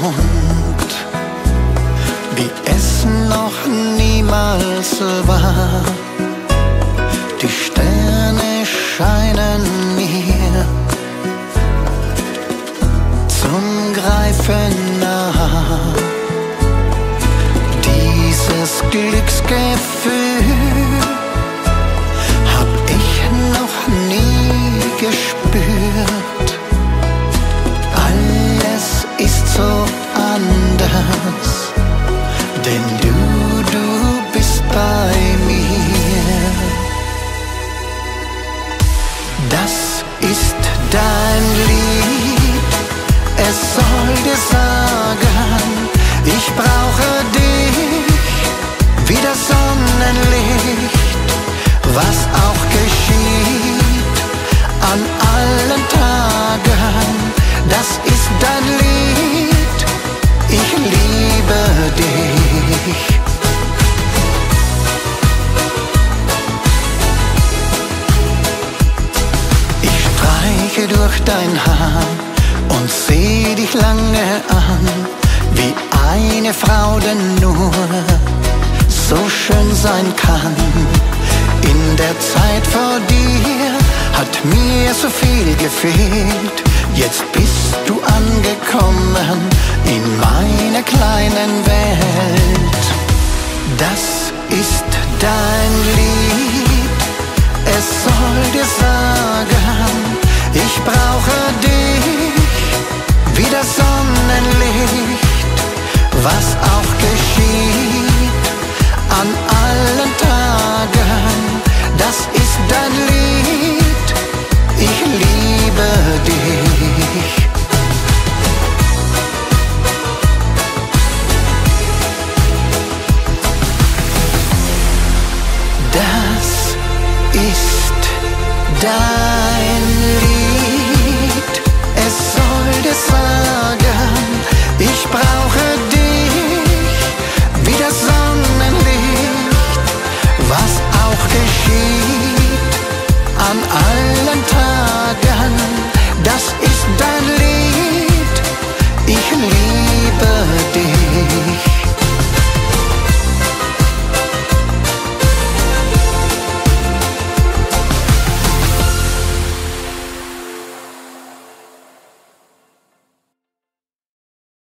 Mond, wie es noch niemals war. Die Sterne scheinen mir zum Greifen nah. Dieses Glücksgefühl hab ich noch nie gespürt. So anders, denn du, du bist bei mir. Das ist dein Lied, es soll dir sagen, ich brauche dich. Wie das Sonnenlicht, was auch geschieht an allen Tagen, das ist dein Lied, ich liebe dich. Ich streiche durch dein Haar und seh dich lange an, wie eine Frau denn nur so schön sein kann. In der Zeit vor dir hat mir so viel gefehlt. Jetzt bist du angekommen in meiner kleinen Welt. Das ist dein Lied, es soll dir sagen, ich brauche dich wie das Sonnenlicht, was an allen